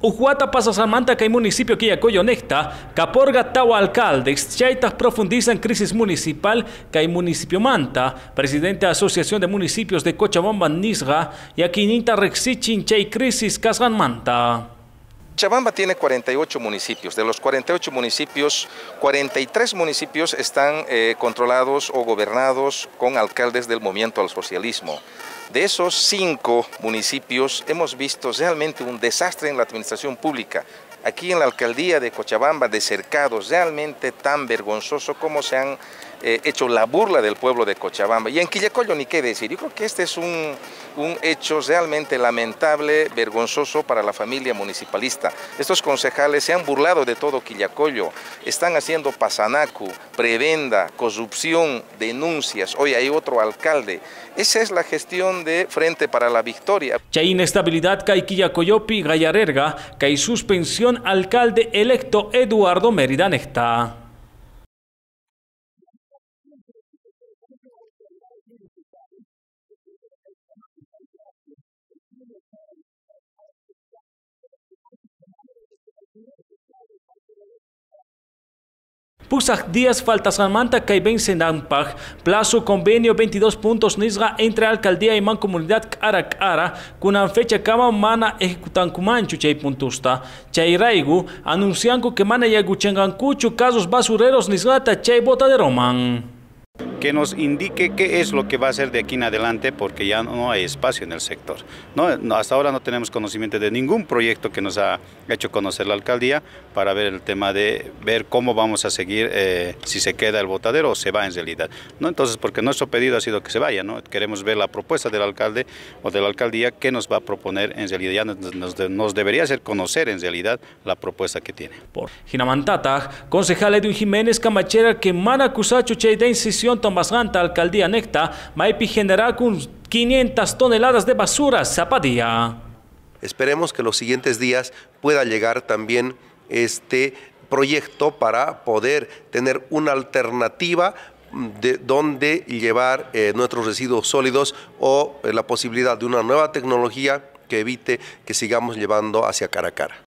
Ujuata pasa Samanta que municipio que necta, Caporga Tawa alcaldes, Chaitas profundizan crisis municipal que hay municipio Manta, presidente de Asociación de Municipios de Cochabamba Nisga, y aquí Nita Rexichin Chay crisis Casgan Manta. Chabamba tiene 48 municipios. De los 48 municipios, 43 municipios están eh, controlados o gobernados con alcaldes del movimiento al socialismo. De esos cinco municipios hemos visto realmente un desastre en la administración pública. Aquí en la alcaldía de Cochabamba, de cercados, realmente tan vergonzoso como se han eh, hecho la burla del pueblo de Cochabamba. Y en Quillacollo ni qué decir. Yo creo que este es un, un hecho realmente lamentable, vergonzoso para la familia municipalista. Estos concejales se han burlado de todo Quillacollo, están haciendo pasanacu, prebenda, corrupción, denuncias. Hoy hay otro alcalde. Esa es la gestión de Frente para la Victoria. Ya inestabilidad que Quillacoyopi, Gallarerga, hay suspensión alcalde electo Eduardo Necta. Pusag días falta Samanta que vence plazo convenio 22 puntos nisga entre alcaldía y mancomunidad cara cara, con fecha kama mana ejecutan kumanchu chay puntusta. Chay raigu anunciando que mana yaguchengancuchu casos basureros nisgata chay botadero man que nos indique qué es lo que va a hacer de aquí en adelante porque ya no hay espacio en el sector. No, hasta ahora no tenemos conocimiento de ningún proyecto que nos ha hecho conocer la alcaldía para ver el tema de ver cómo vamos a seguir, eh, si se queda el botadero o se va en realidad. ¿no? Entonces, porque nuestro pedido ha sido que se vaya, ¿no? queremos ver la propuesta del alcalde o de la alcaldía qué nos va a proponer en realidad, ya nos, debería hacer conocer en realidad la propuesta que tiene. Por concejal Edwin Jiménez Camachera que mana cusacho de incisión Tomasganta, alcaldía Necta, Maipi general con 500 toneladas de basura zapadía. Esperemos que los siguientes días pueda llegar también este proyecto para poder tener una alternativa de dónde llevar eh, nuestros residuos sólidos o eh, la posibilidad de una nueva tecnología que evite que sigamos llevando hacia cara a cara.